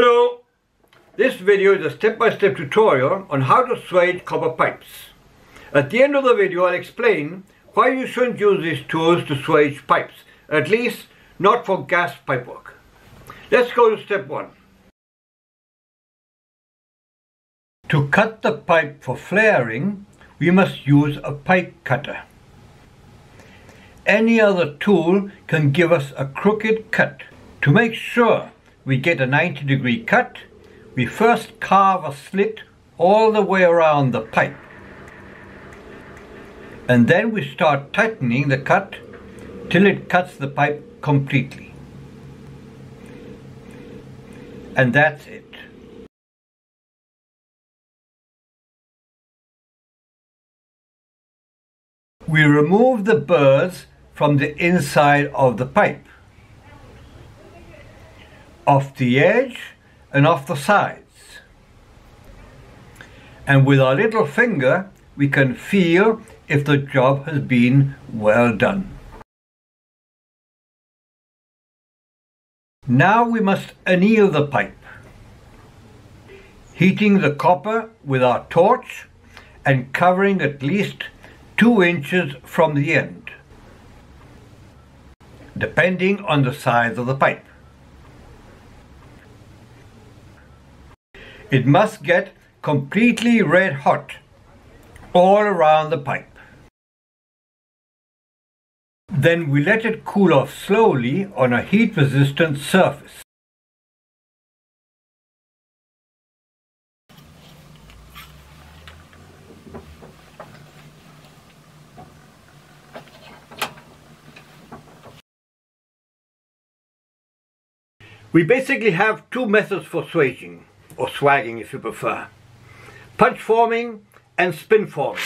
Hello! This video is a step-by-step -step tutorial on how to swage copper pipes. At the end of the video I'll explain why you shouldn't use these tools to swage pipes, at least not for gas pipework. Let's go to step 1. To cut the pipe for flaring, we must use a pipe cutter. Any other tool can give us a crooked cut. To make sure we get a 90 degree cut, we first carve a slit all the way around the pipe. And then we start tightening the cut till it cuts the pipe completely. And that's it. We remove the burrs from the inside of the pipe off the edge and off the sides. And with our little finger, we can feel if the job has been well done. Now we must anneal the pipe, heating the copper with our torch and covering at least two inches from the end, depending on the size of the pipe. It must get completely red hot all around the pipe. Then we let it cool off slowly on a heat resistant surface. We basically have two methods for swaging or swagging if you prefer. Punch forming and spin forming.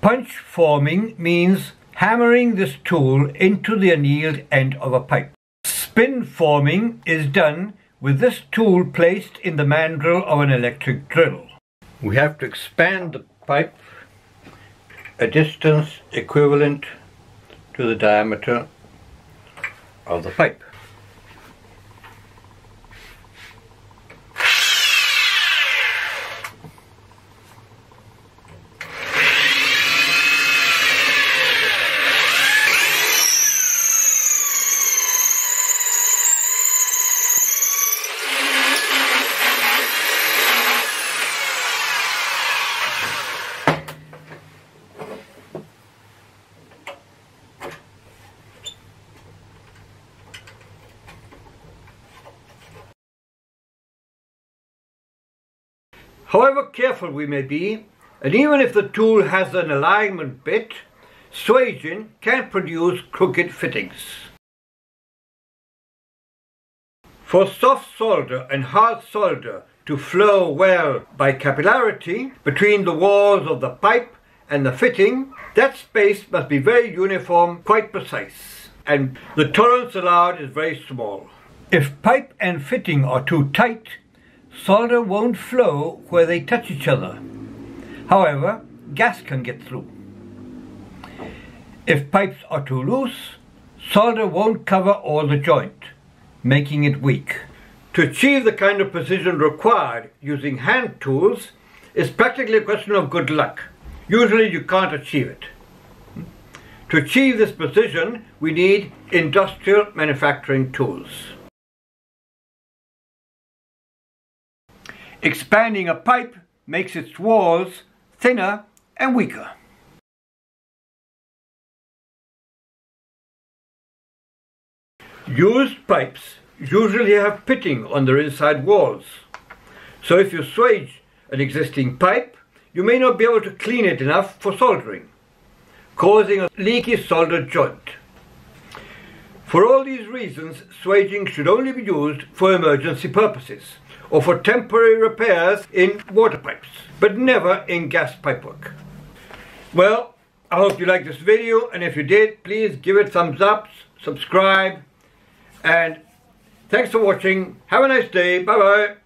Punch forming means hammering this tool into the annealed end of a pipe. Spin forming is done with this tool placed in the mandrel of an electric drill. We have to expand the pipe a distance equivalent to the diameter of the pipe. However careful we may be, and even if the tool has an alignment bit, swaging can produce crooked fittings. For soft solder and hard solder to flow well by capillarity between the walls of the pipe and the fitting, that space must be very uniform, quite precise, and the tolerance allowed is very small. If pipe and fitting are too tight, solder won't flow where they touch each other. However, gas can get through. If pipes are too loose, solder won't cover all the joint, making it weak. To achieve the kind of precision required using hand tools is practically a question of good luck. Usually you can't achieve it. To achieve this precision, we need industrial manufacturing tools. Expanding a pipe makes its walls thinner and weaker. Used pipes usually have pitting on their inside walls. So if you swage an existing pipe, you may not be able to clean it enough for soldering, causing a leaky solder joint. For all these reasons, swaging should only be used for emergency purposes or for temporary repairs in water pipes, but never in gas pipework. Well, I hope you liked this video, and if you did, please give it thumbs up, subscribe, and thanks for watching. Have a nice day. Bye-bye.